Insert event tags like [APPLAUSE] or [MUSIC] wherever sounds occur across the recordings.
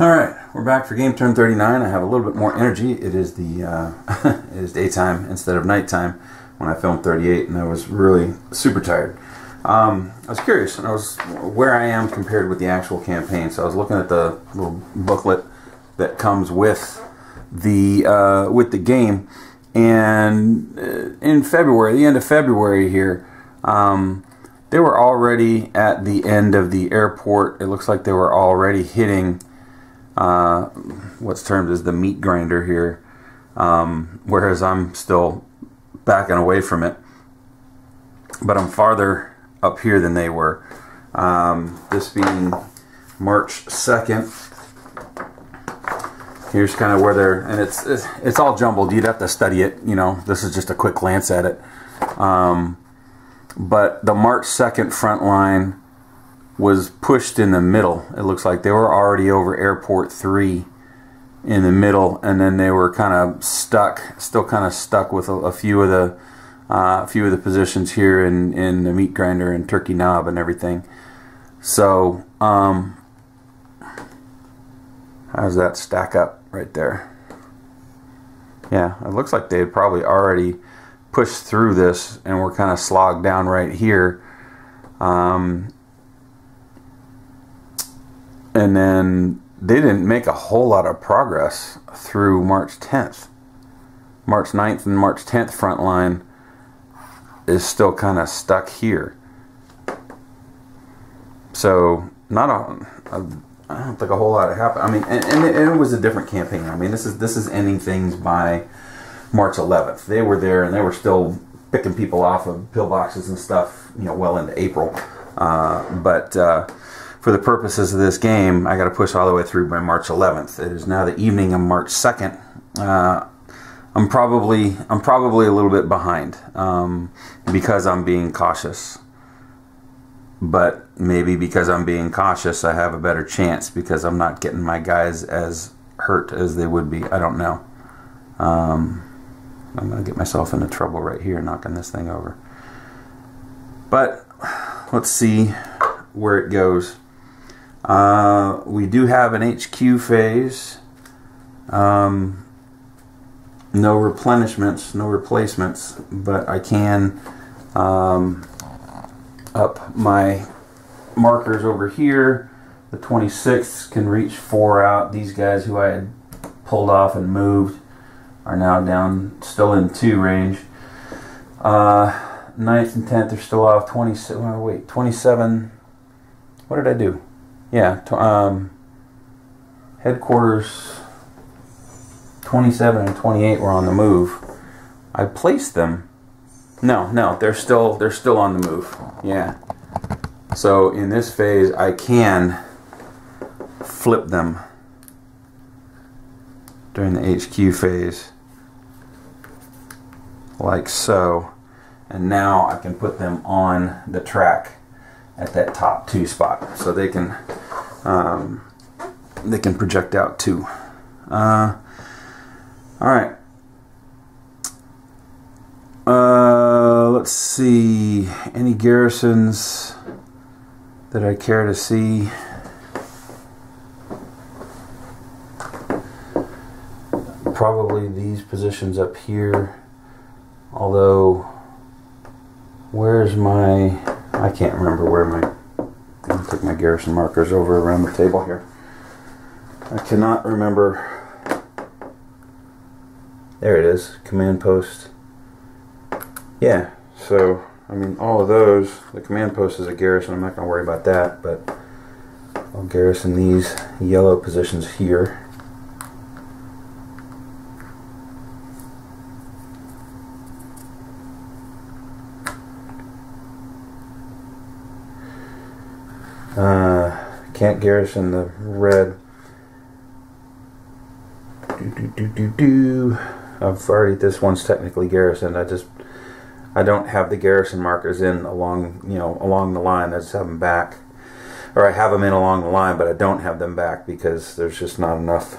All right, we're back for game turn 39. I have a little bit more energy. It is the uh, [LAUGHS] it is daytime instead of nighttime when I filmed 38, and I was really super tired. Um, I was curious, and I was where I am compared with the actual campaign. So I was looking at the little booklet that comes with the uh, with the game, and uh, in February, the end of February here. Um, they were already at the end of the airport. It looks like they were already hitting what's termed as the meat grinder here, um, whereas I'm still backing away from it. But I'm farther up here than they were. Um, this being March 2nd. Here's kind of where they're, and it's, it's, it's all jumbled. You'd have to study it. You know, this is just a quick glance at it. Um, but the March 2nd front line was pushed in the middle. It looks like they were already over Airport 3 in the middle, and then they were kind of stuck, still kind of stuck with a, a few of the uh, a few of the positions here in, in the meat grinder and turkey knob and everything. So, um, how does that stack up right there? Yeah, it looks like they probably already pushed through this and we're kind of slogged down right here. Um, and then they didn't make a whole lot of progress through March 10th. March 9th and March 10th front line is still kind of stuck here. So, not a, a I don't think a whole lot of happened. I mean, and, and, it, and it was a different campaign. I mean, this is this is ending things by March 11th. They were there and they were still picking people off of pillboxes and stuff, you know, well into April. Uh, but uh, for the purposes of this game, I got to push all the way through by March 11th. It is now the evening of March 2nd. Uh, I'm probably I'm probably a little bit behind um, because I'm being cautious. But maybe because I'm being cautious, I have a better chance because I'm not getting my guys as hurt as they would be. I don't know. Um, I'm to get myself into trouble right here knocking this thing over. But let's see where it goes. Uh, we do have an HQ phase. Um, no replenishments, no replacements, but I can um, up my markers over here. The 26th can reach four out. These guys who I had pulled off and moved are now down, still in two range. Uh, 9th and 10th are still off. 27, oh, wait, 27. What did I do? Yeah, um, headquarters 27 and 28 were on the move. I placed them. No, no, they're still they're still on the move. Yeah. So in this phase, I can flip them during the HQ phase like so and now I can put them on the track at that top two spot. So they can um, they can project out too. Uh, all right uh, let's see. Any garrisons that I care to see? Probably these positions up here. Although where's my I can't remember where my I'll take my garrison markers over around the table here. I cannot remember. There it is command post. Yeah so I mean all of those the command post is a garrison I'm not going to worry about that but I'll garrison these yellow positions here Uh, can't garrison the red. Do, do, do, do, do. I've already, this one's technically garrisoned. I just, I don't have the garrison markers in along, you know, along the line. I just have them back. Or I have them in along the line, but I don't have them back because there's just not enough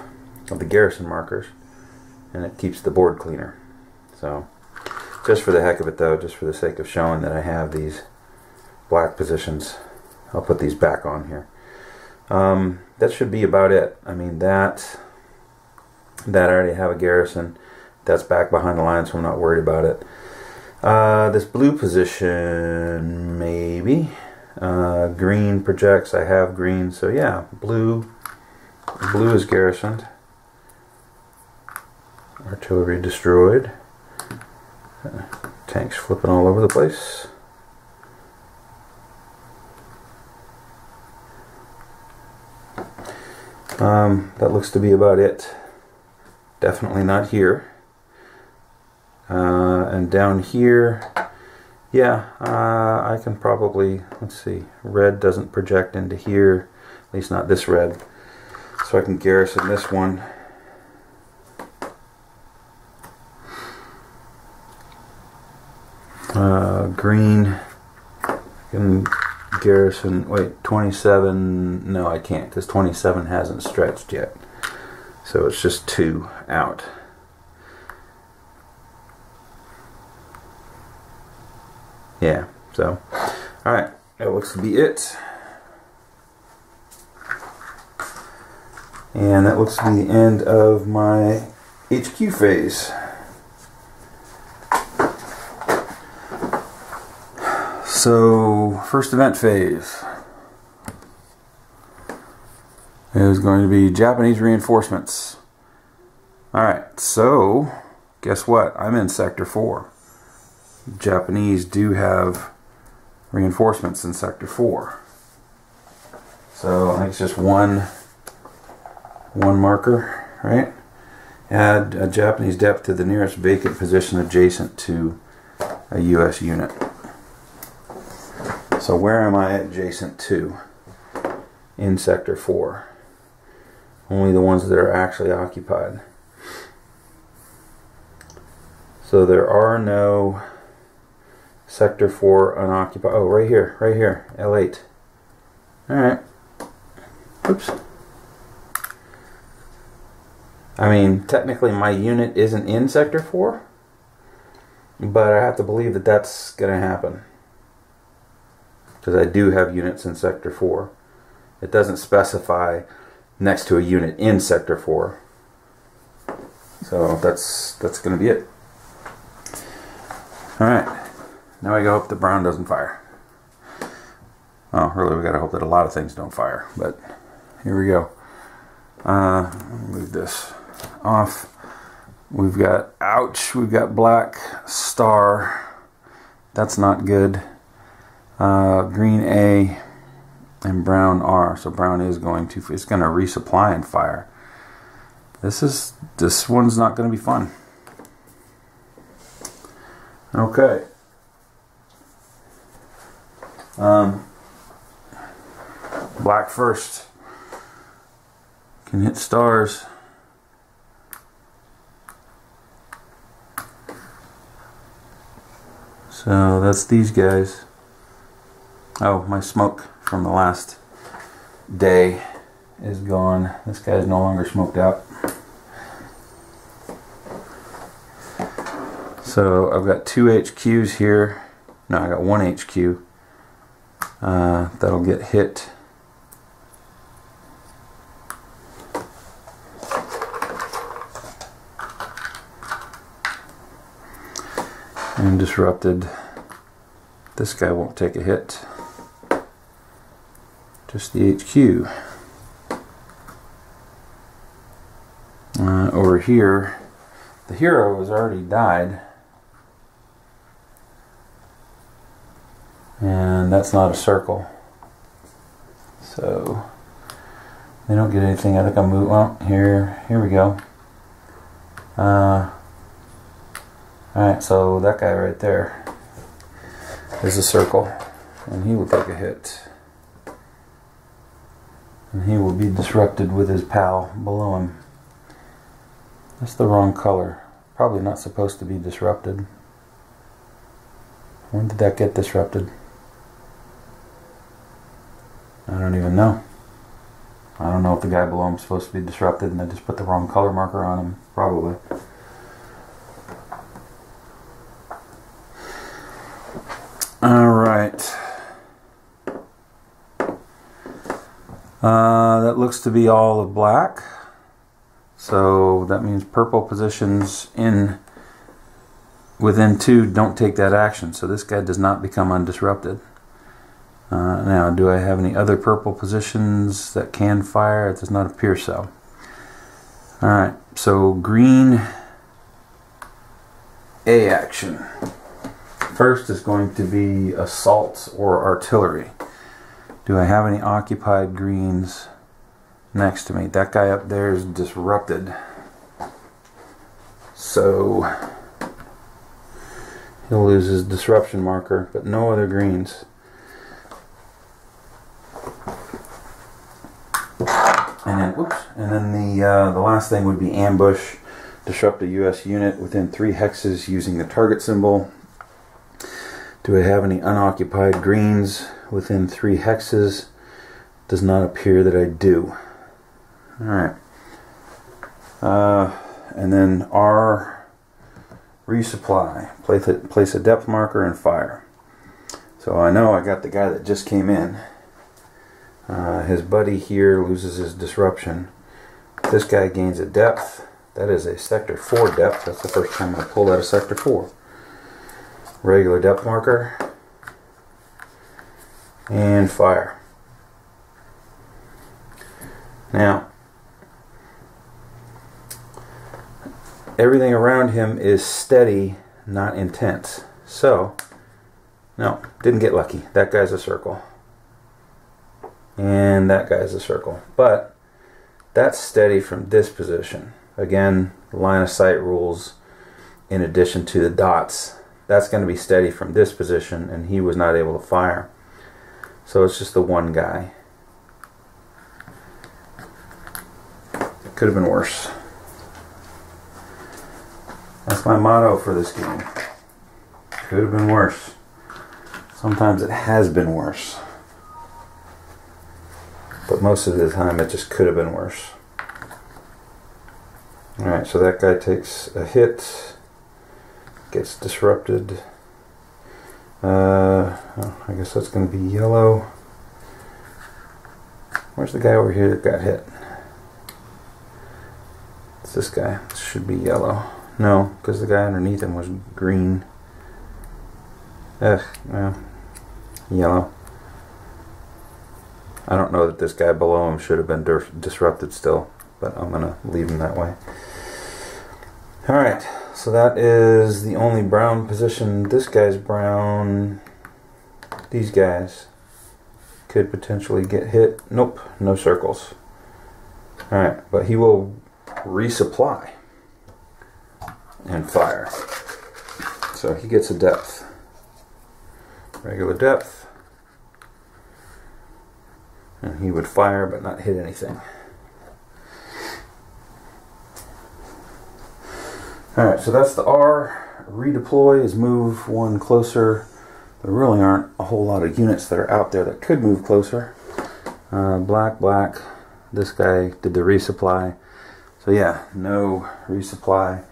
of the garrison markers. And it keeps the board cleaner. So, just for the heck of it though, just for the sake of showing that I have these black positions I'll put these back on here. Um, that should be about it. I mean that that I already have a garrison. That's back behind the line, so I'm not worried about it. Uh, this blue position, maybe. Uh, green projects. I have green, so yeah, blue. Blue is garrisoned. Artillery destroyed. Uh, tanks flipping all over the place. Um, that looks to be about it. Definitely not here. Uh, and down here, yeah, uh, I can probably, let's see, red doesn't project into here, at least not this red. So I can garrison this one. Uh, green, can garrison, wait, 27, no I can't, because 27 hasn't stretched yet. So it's just two out. Yeah, so, alright, that looks to be it. And that looks to be the end of my HQ phase. So, first event phase is going to be Japanese reinforcements. Alright, so guess what? I'm in Sector 4. Japanese do have reinforcements in Sector 4. So I think it's just one one marker, right? Add a Japanese depth to the nearest vacant position adjacent to a U.S. unit. So where am I adjacent to in Sector 4? Only the ones that are actually occupied. So there are no Sector 4 unoccupied. Oh, right here, right here, L8. Alright. Oops. I mean, technically my unit isn't in Sector 4, but I have to believe that that's going to happen. Because I do have units in Sector 4. It doesn't specify next to a unit in Sector 4. So that's that's going to be it. Alright, now I go hope the brown doesn't fire. Oh, really, we got to hope that a lot of things don't fire, but here we go. Uh, move this off. We've got ouch, we've got black star. That's not good. Uh, green A and brown R. So brown is going to it's going to resupply and fire. This is this one's not going to be fun. Okay. Um, black first can hit stars. So that's these guys. Oh, my smoke from the last day is gone. This guy's no longer smoked out. So I've got two HQs here. No, I got one HQ. Uh, that'll get hit. And disrupted. This guy won't take a hit. Just the HQ. Uh, over here, the hero has already died. and that's not a circle so they don't get anything I think I'll move well here here we go uh, alright so that guy right there is a circle and he will take a hit and he will be disrupted with his pal below him that's the wrong color probably not supposed to be disrupted when did that get disrupted I don't even know. I don't know if the guy below him is supposed to be disrupted and I just put the wrong color marker on him. Probably. Alright. Uh, that looks to be all of black. So that means purple positions in within two don't take that action. So this guy does not become undisrupted. Uh, now, do I have any other purple positions that can fire? It does not appear so. Alright, so green A action. First is going to be assault or artillery. Do I have any occupied greens next to me? That guy up there is disrupted. So he'll lose his disruption marker, but no other greens. And then, oops, and then the uh, the last thing would be ambush, disrupt a U.S. unit within three hexes using the target symbol. Do I have any unoccupied greens within three hexes? Does not appear that I do. All right. Uh, and then R resupply. Place a, place a depth marker and fire. So I know I got the guy that just came in. Uh, his buddy here loses his disruption. This guy gains a depth. That is a sector 4 depth. That's the first time I pulled out a sector 4. Regular depth marker. And fire. Now, everything around him is steady, not intense. So, no, didn't get lucky. That guy's a circle and that guy's a circle. But that's steady from this position. Again, line of sight rules in addition to the dots. That's going to be steady from this position, and he was not able to fire. So it's just the one guy. Could have been worse. That's my motto for this game. Could have been worse. Sometimes it has been worse. But most of the time it just could have been worse. Alright, so that guy takes a hit, gets disrupted. Uh, oh, I guess that's going to be yellow. Where's the guy over here that got hit? It's this guy. This should be yellow. No, because the guy underneath him was green. Ugh, well, yellow. I don't know that this guy below him should have been disrupted still, but I'm going to leave him that way. Alright, so that is the only brown position. This guy's brown. These guys could potentially get hit. Nope, no circles. Alright, but he will resupply and fire. So he gets a depth. Regular depth and he would fire but not hit anything. Alright, so that's the R. Redeploy is move one closer. There really aren't a whole lot of units that are out there that could move closer. Uh, black, black. This guy did the resupply. So yeah, no resupply.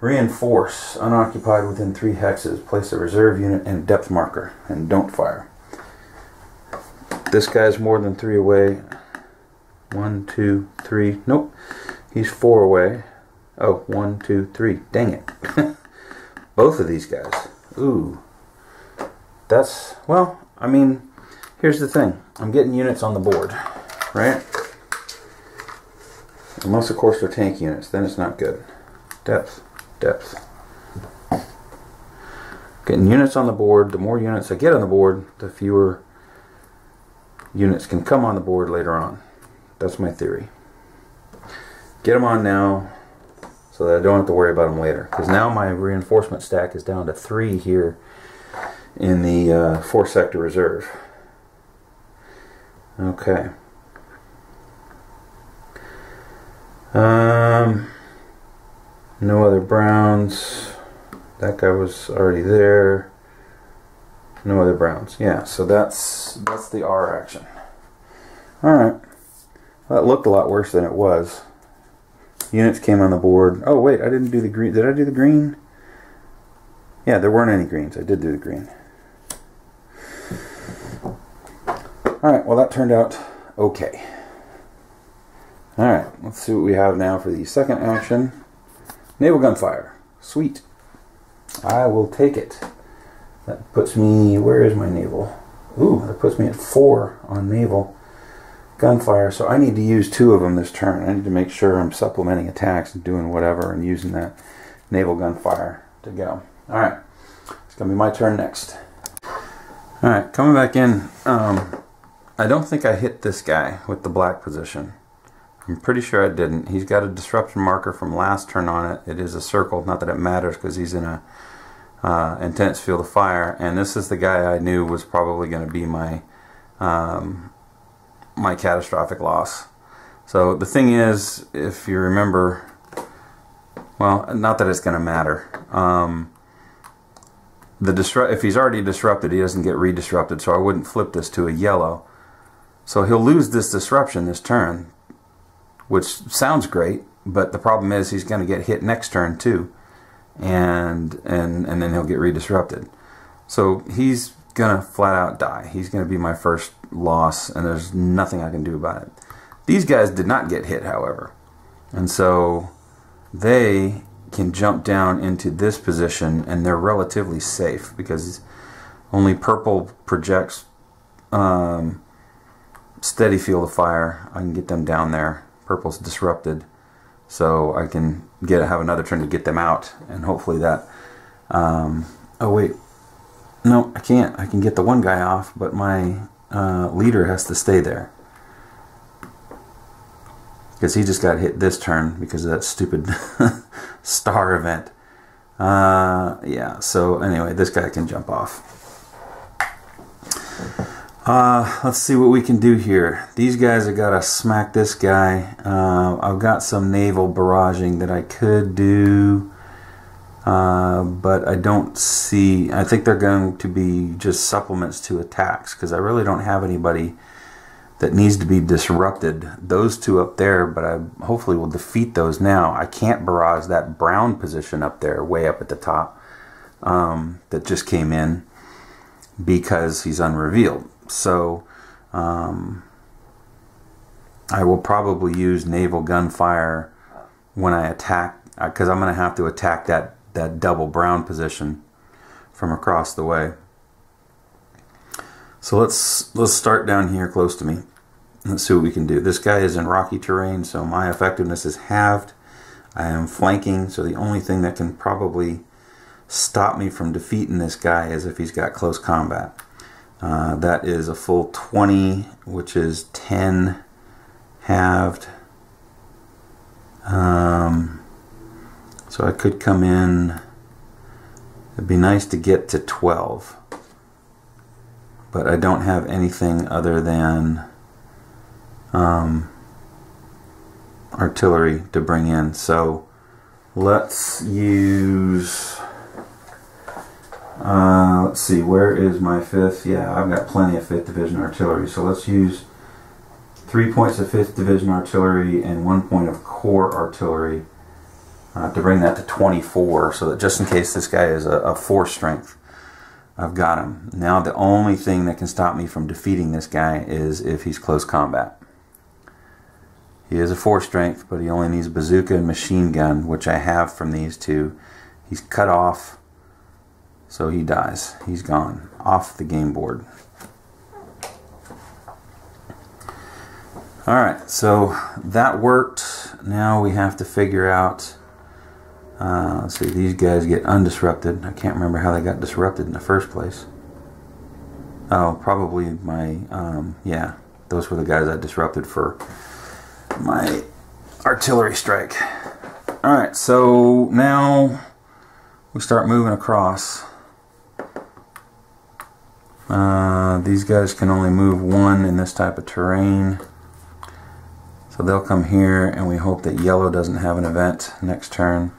Reinforce. Unoccupied within three hexes. Place a reserve unit and depth marker. And don't fire. This guy's more than three away. One, two, three. Nope. He's four away. Oh, one, two, three. Dang it. [LAUGHS] Both of these guys. Ooh. That's, well, I mean, here's the thing. I'm getting units on the board, right? Unless, of course, they're tank units. Then it's not good. Depth. Depth. Getting units on the board. The more units I get on the board, the fewer units can come on the board later on. That's my theory. Get them on now so that I don't have to worry about them later. Because now my reinforcement stack is down to three here in the uh, four sector reserve. Okay. Um, no other browns. That guy was already there. No other browns. Yeah, so that's that's the R action. Alright. Well, that looked a lot worse than it was. Units came on the board. Oh, wait, I didn't do the green. Did I do the green? Yeah, there weren't any greens. I did do the green. Alright, well, that turned out okay. Alright, let's see what we have now for the second action. Naval gunfire. Sweet. I will take it. That puts me, where is my naval? Ooh, that puts me at four on naval gunfire. So I need to use two of them this turn. I need to make sure I'm supplementing attacks and doing whatever and using that naval gunfire to go. Alright, it's going to be my turn next. Alright, coming back in. Um, I don't think I hit this guy with the black position. I'm pretty sure I didn't. He's got a disruption marker from last turn on it. It is a circle. Not that it matters because he's in a uh, intense field of fire. And this is the guy I knew was probably going to be my um, my catastrophic loss. So the thing is, if you remember, well, not that it's going to matter. Um, the disrupt if he's already disrupted, he doesn't get redisrupted. So I wouldn't flip this to a yellow. So he'll lose this disruption this turn which sounds great, but the problem is he's going to get hit next turn too, and and and then he'll get redisrupted. So he's gonna flat out die. He's gonna be my first loss, and there's nothing I can do about it. These guys did not get hit, however, and so they can jump down into this position, and they're relatively safe because only purple projects um, steady field of fire. I can get them down there. Purple's disrupted. So I can get have another turn to get them out and hopefully that um, oh wait. No I can't. I can get the one guy off but my uh, leader has to stay there. Because he just got hit this turn because of that stupid [LAUGHS] star event. Uh, yeah. So anyway this guy can jump off uh, let's see what we can do here. These guys have got to smack this guy. Uh, I've got some naval barraging that I could do, uh, but I don't see. I think they're going to be just supplements to attacks because I really don't have anybody that needs to be disrupted. Those two up there, but I hopefully will defeat those now. I can't barrage that brown position up there, way up at the top, um, that just came in because he's unrevealed. So um, I will probably use naval gunfire when I attack because uh, I'm going to have to attack that, that double brown position from across the way. So let's let's start down here close to me. Let's see what we can do. This guy is in rocky terrain, so my effectiveness is halved. I am flanking, so the only thing that can probably stop me from defeating this guy is if he's got close combat. Uh, that is a full 20, which is 10 halved. Um, so I could come in. It'd be nice to get to 12. But I don't have anything other than um, artillery to bring in. So let's use uh, let's see, where is my fifth? Yeah, I've got plenty of 5th Division artillery. So let's use three points of 5th Division artillery and one point of corps artillery uh, to bring that to 24 so that just in case this guy is a, a 4 strength, I've got him. Now the only thing that can stop me from defeating this guy is if he's close combat. He is a 4 strength, but he only needs bazooka and machine gun, which I have from these two. He's cut off so he dies. He's gone off the game board. Alright, so that worked. Now we have to figure out. Uh, let's see, these guys get undisrupted. I can't remember how they got disrupted in the first place. Oh, probably my. Um, yeah, those were the guys I disrupted for my artillery strike. Alright, so now we start moving across. Uh, these guys can only move one in this type of terrain. So they'll come here and we hope that yellow doesn't have an event next turn.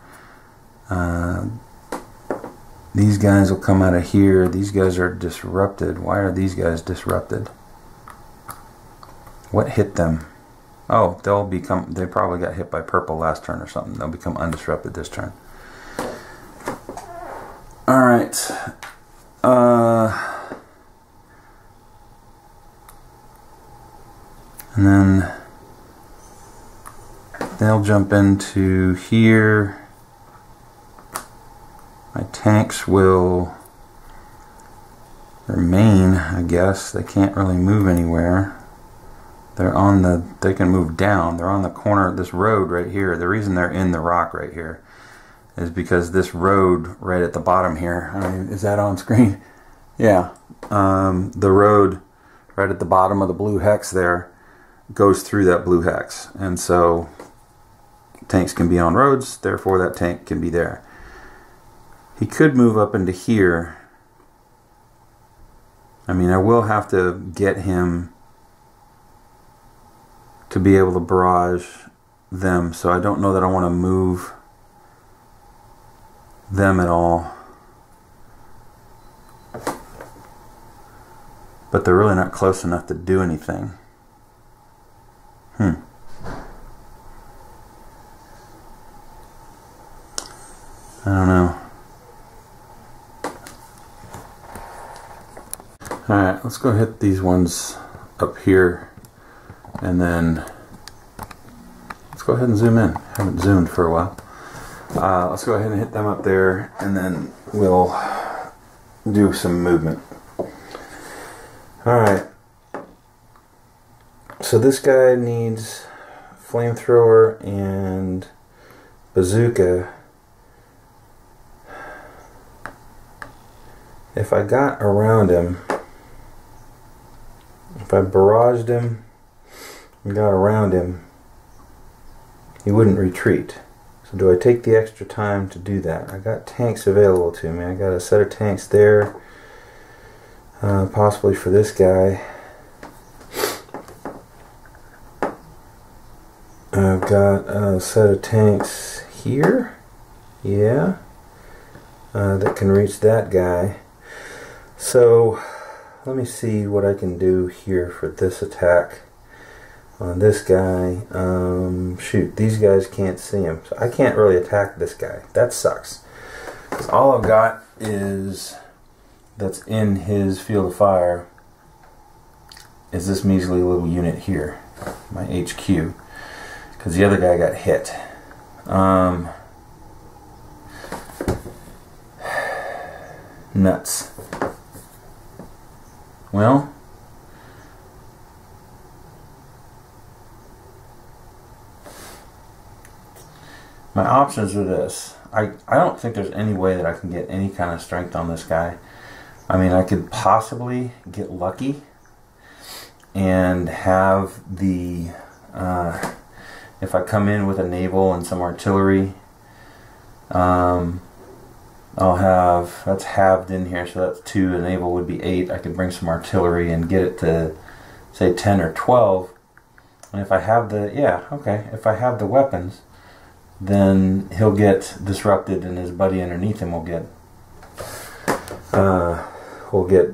Uh, these guys will come out of here. These guys are disrupted. Why are these guys disrupted? What hit them? Oh, they'll become, they probably got hit by purple last turn or something. They'll become undisrupted this turn. Alright. Uh... And then they'll jump into here. My tanks will remain, I guess. They can't really move anywhere. They're on the, they can move down. They're on the corner of this road right here. The reason they're in the rock right here is because this road right at the bottom here, I mean, is that on screen? [LAUGHS] Yeah. Um, the road right at the bottom of the blue hex there goes through that blue hex. And so tanks can be on roads, therefore that tank can be there. He could move up into here. I mean, I will have to get him to be able to barrage them, so I don't know that I want to move them at all. But they're really not close enough to do anything. Hmm. I don't know. Alright, let's go hit these ones up here and then let's go ahead and zoom in. haven't zoomed for a while. Uh, let's go ahead and hit them up there and then we'll do some movement. Alright. So this guy needs flamethrower and bazooka. If I got around him, if I barraged him and got around him, he wouldn't retreat. So do I take the extra time to do that? I got tanks available to me. I got a set of tanks there, uh, possibly for this guy. I've got a set of tanks here, yeah, uh, that can reach that guy. So let me see what I can do here for this attack on this guy. Um, shoot, these guys can't see him. So I can't really attack this guy. That sucks. Because all I've got is that's in his field of fire is this measly little unit here, my HQ. Because the other guy got hit. Um, [SIGHS] nuts. Well, my options are this. I, I don't think there's any way that I can get any kind of strength on this guy. I mean, I could possibly get lucky and have the, uh, if I come in with a naval and some artillery, um, I'll have, that's halved in here, so that's two, the naval would be eight. I could bring some artillery and get it to, say, 10 or 12. And if I have the, yeah, okay, if I have the weapons, then he'll get disrupted and his buddy underneath him will get uh, will get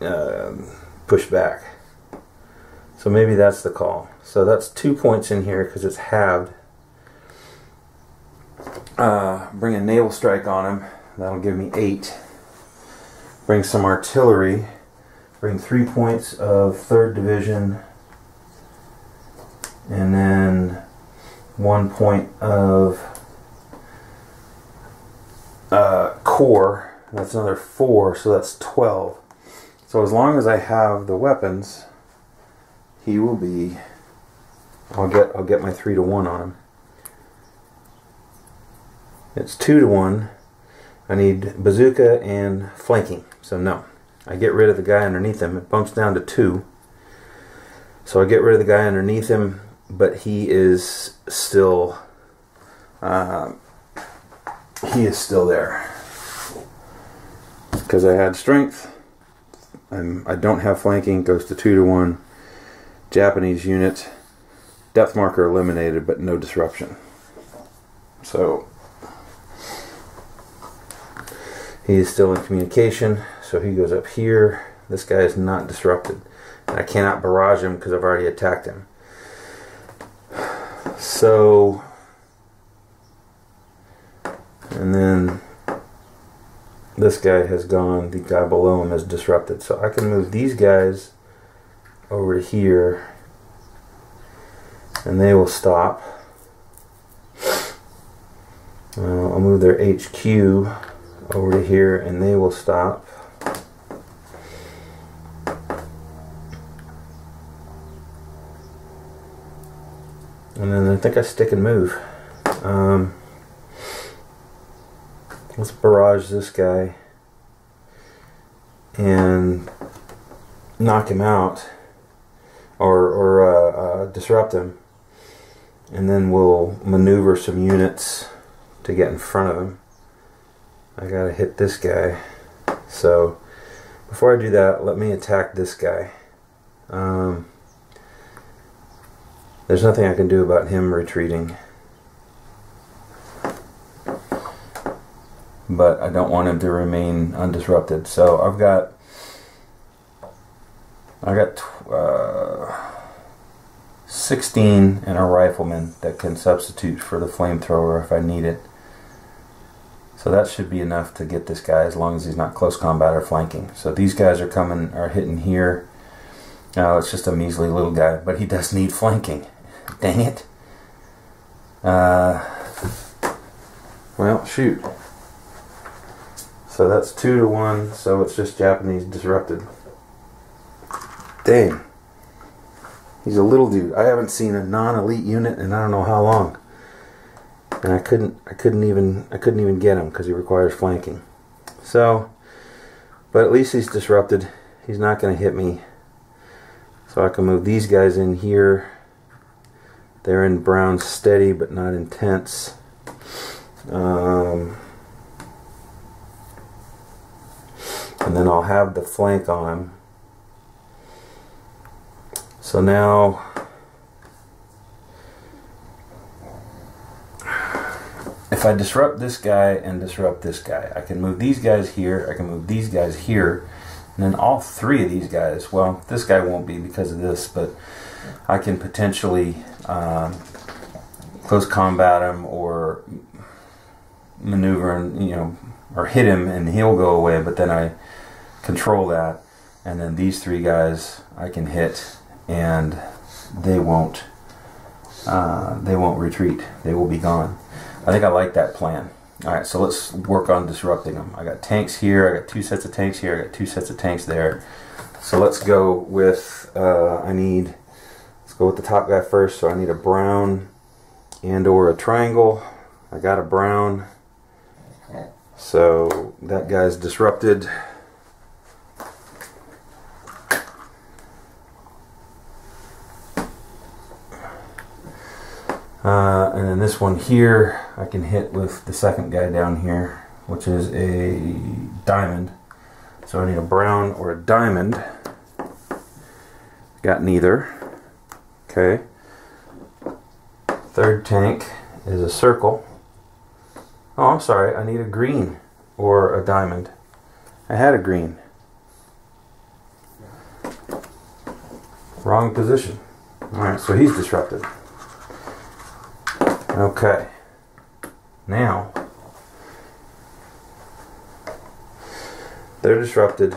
uh, pushed back. So maybe that's the call. So that's two points in here because it's halved. Uh, bring a naval strike on him. That'll give me eight. Bring some artillery. Bring three points of third division. And then one point of uh, corps. That's another four, so that's 12. So as long as I have the weapons, he will be. I'll get I'll get my three to one on him. It's two to one. I need bazooka and flanking. So no, I get rid of the guy underneath him. It bumps down to two. So I get rid of the guy underneath him but he is still uh, he is still there because I had strength and I don't have flanking goes to two to one Japanese unit depth marker eliminated but no disruption. So he is still in communication so he goes up here. This guy is not disrupted. And I cannot barrage him because I've already attacked him. So, and then this guy has gone, the guy below him has disrupted. So I can move these guys over here and they will stop. Uh, I'll move their HQ over to here and they will stop. And then I think I stick and move. Um, let's barrage this guy and knock him out or, or uh, uh, disrupt him. And then we'll maneuver some units to get in front of him. I gotta hit this guy. So before I do that, let me attack this guy. Um, there's nothing I can do about him retreating. But I don't want him to remain undisrupted. So I've got I got uh, 16 and a rifleman that can substitute for the flamethrower if I need it. So that should be enough to get this guy as long as he's not close combat or flanking. So these guys are coming, are hitting here. Oh, it's just a measly little guy, but he does need flanking. [LAUGHS] Dang it. Uh, well, shoot. So that's two to one, so it's just Japanese disrupted. Dang. He's a little dude. I haven't seen a non-elite unit in I don't know how long. And I couldn't I couldn't even I couldn't even get him because he requires flanking. So but at least he's disrupted. He's not going to hit me. So I can move these guys in here. They're in brown steady but not intense. Um, and then I'll have the flank on him. So now if I disrupt this guy and disrupt this guy, I can move these guys here, I can move these guys here, and then all three of these guys, well, this guy won't be because of this, but I can potentially um, close combat him or maneuver and, you know, or hit him and he'll go away, but then I control that. And then these three guys I can hit and they won't uh, they won't retreat. They will be gone. I think I like that plan. All right, so let's work on disrupting them. I got tanks here. I got two sets of tanks here. I got two sets of tanks there. So let's go with. Uh, I need. Let's go with the top guy first. So I need a brown and or a triangle. I got a brown. So that guy's disrupted. Uh, and then this one here, I can hit with the second guy down here, which is a diamond. So I need a brown or a diamond. Got neither. Okay. Third tank is a circle. Oh, I'm sorry. I need a green or a diamond. I had a green. Wrong position. Alright, so he's disrupted. Okay. Now, they're disrupted.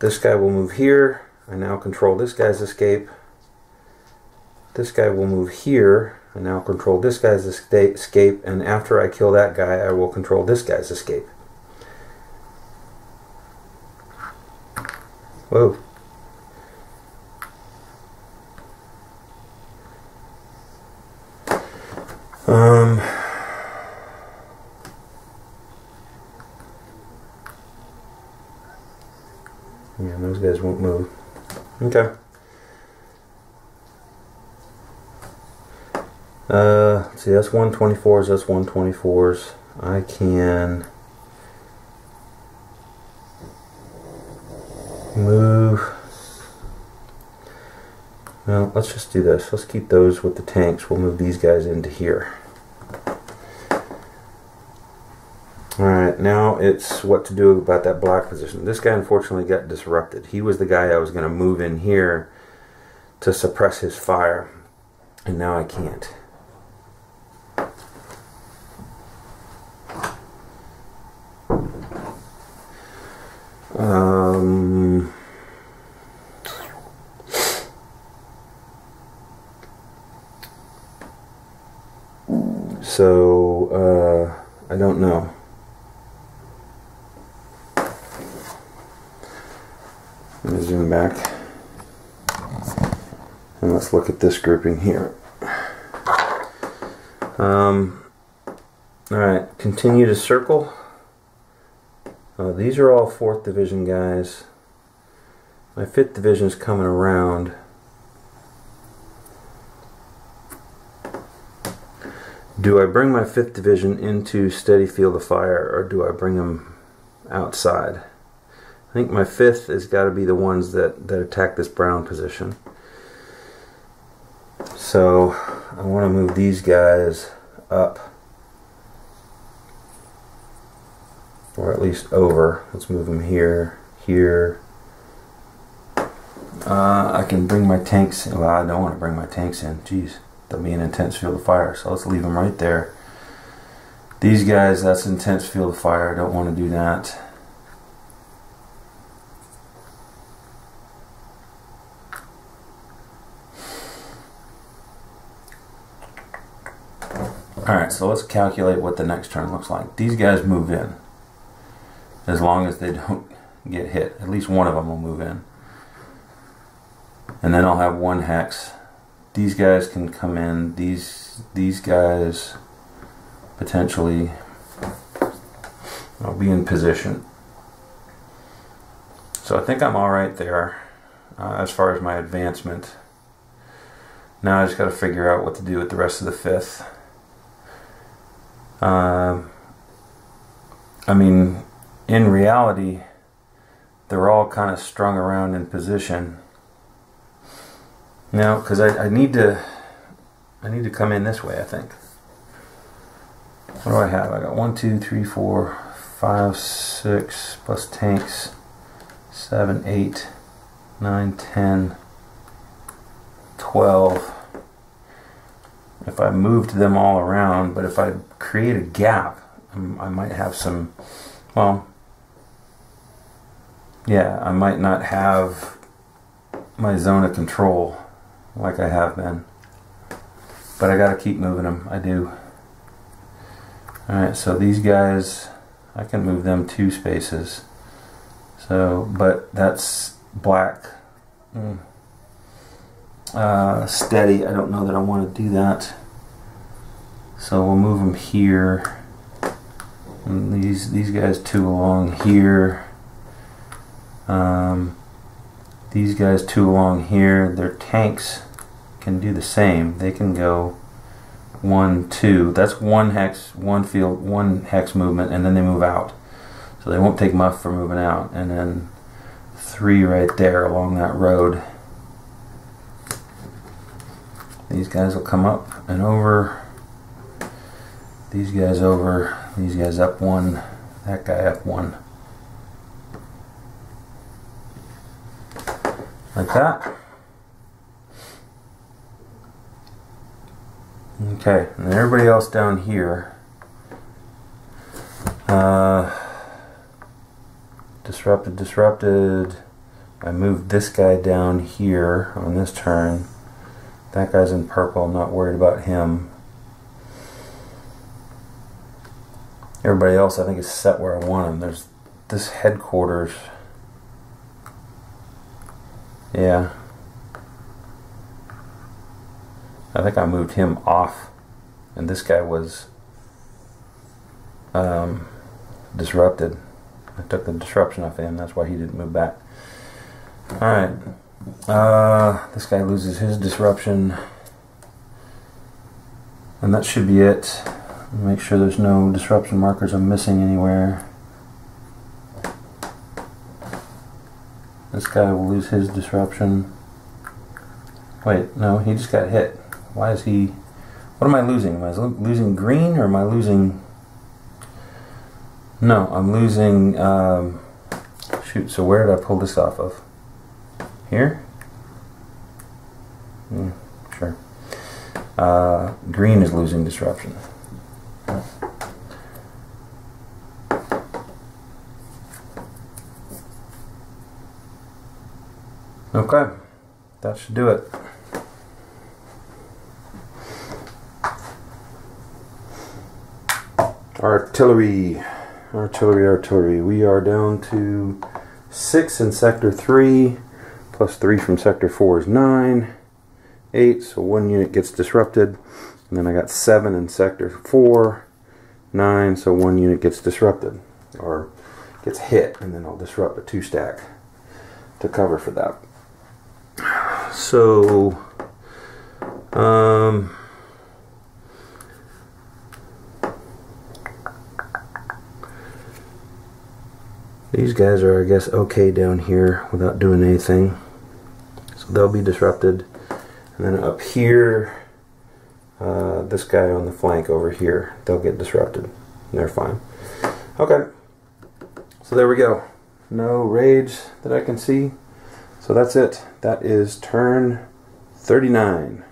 This guy will move here. I now control this guy's escape. This guy will move here. I now control this guy's escape. And after I kill that guy, I will control this guy's escape. Whoa. Um, yeah, those guys won't move. Okay. Uh, see, that's 124s, that's 124s. I can move. Well, let's just do this. Let's keep those with the tanks. We'll move these guys into here. Now it's what to do about that black position. This guy unfortunately got disrupted. He was the guy I was going to move in here to suppress his fire. And now I can't. Um... So, uh, I don't know. Let me zoom back. And let's at this grouping here. Um, Alright, continue to circle. Uh, these are all 4th Division guys. My 5th Division is coming around. Do I bring my 5th Division into steady field of fire or do I bring them outside? I think my 5th has got to be the ones that, that attack this brown position. So I want to move these guys up. Or at least over. Let's move them here, here. Uh, I can bring my tanks. Well, I don't want to bring my tanks in. Jeez, that'll be an intense field of fire. So let's leave them right there. These guys, that's intense field of fire. I don't want to do that. So let's calculate what the next turn looks like. These guys move in. As long as they [LAUGHS] don't get hit. At least one of them will move in. And then I'll have one hex. These guys can come in. These these guys potentially I'll be in position. So I think I'm all right there uh, as far as my advancement. Now I just got to figure out what to do with the rest of the fifth. Um, I mean, in reality, they're all kind of strung around in position. Now, because I, I need to, I need to come in this way. I think. What do I have? I got one, two, three, four, five, six plus tanks, seven, eight, nine, ten, twelve if I moved them all around, but if I create a gap, um, I might have some, well, yeah, I might not have my zone of control like I have been. But I got to keep moving them. I do. Alright, so these guys, I can move them two spaces. So, but that's black. Mm uh, steady. I don't know that I want to do that. So we'll move them here. And these these guys two along here. Um, these guys two along here. Their tanks can do the same. They can go one, two. That's one hex, one field, one hex movement, and then they move out. So they won't take muff for moving out. And then three right there along that road. These guys will come up and over. These guys over. These guys up one. That guy up one. Like that. Okay, and everybody else down here. Uh, disrupted, disrupted. I moved this guy down here on this turn. That guy's in purple. I'm not worried about him. Everybody else, I think, is set where I want them. There's this headquarters. Yeah. I think I moved him off. And this guy was um, disrupted. I took the disruption off him. That's why he didn't move back. Alright. Uh, this guy loses his disruption. And that should be it. Make sure there's no disruption markers I'm missing anywhere. This guy will lose his disruption. Wait, no, he just got hit. Why is he... What am I losing? Am I losing green or am I losing... No, I'm losing... Um, shoot, so where did I pull this off of? Here? Mm, sure. Uh, green is losing disruption. Okay, that should do it. Artillery, artillery, artillery. We are down to six in sector three, plus three from sector four is nine, eight. So one unit gets disrupted, and then I got seven in sector four, nine. So one unit gets disrupted or gets hit, and then I'll disrupt a two stack to cover for that. So, um. These guys are, I guess, okay down here without doing anything. They'll be disrupted. And then up here, uh, this guy on the flank over here, they'll get disrupted. They're fine. Okay. So there we go. No rage that I can see. So that's it. That is turn 39.